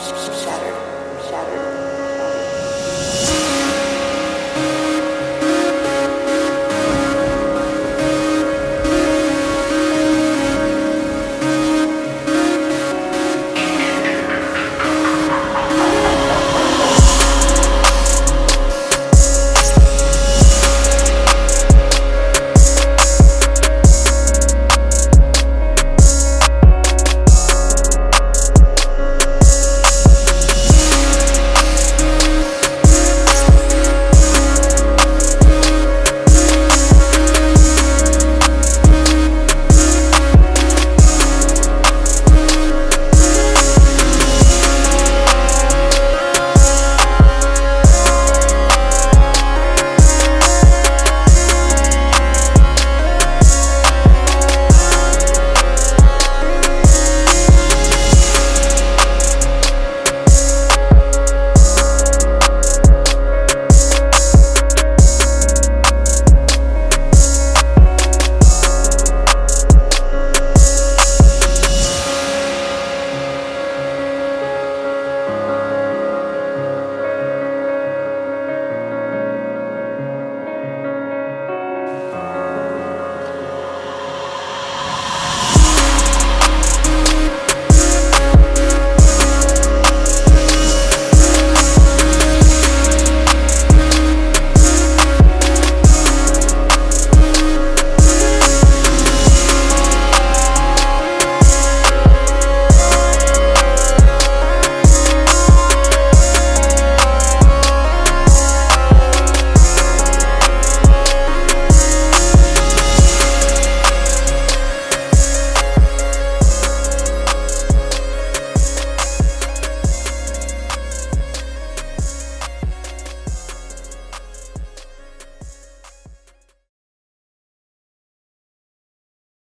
shattered, shattered.